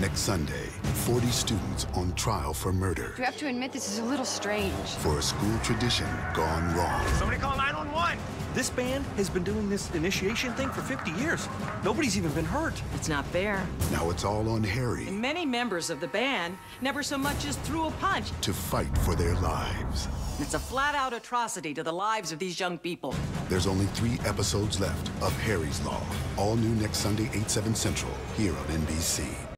Next Sunday, 40 students on trial for murder. You have to admit this is a little strange. For a school tradition gone wrong. Somebody call 911. This band has been doing this initiation thing for 50 years. Nobody's even been hurt. It's not fair. Now it's all on Harry. Many members of the band never so much as threw a punch. To fight for their lives. It's a flat-out atrocity to the lives of these young people. There's only three episodes left of Harry's Law. All new next Sunday, 8, 7 Central, here on NBC.